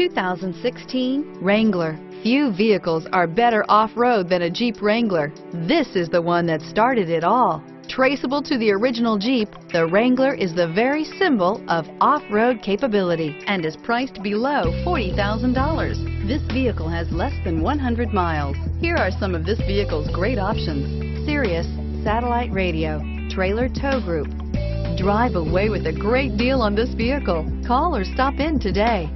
2016 Wrangler. Few vehicles are better off-road than a Jeep Wrangler. This is the one that started it all. Traceable to the original Jeep, the Wrangler is the very symbol of off-road capability and is priced below $40,000. This vehicle has less than 100 miles. Here are some of this vehicle's great options. Sirius, satellite radio, trailer tow group. Drive away with a great deal on this vehicle. Call or stop in today.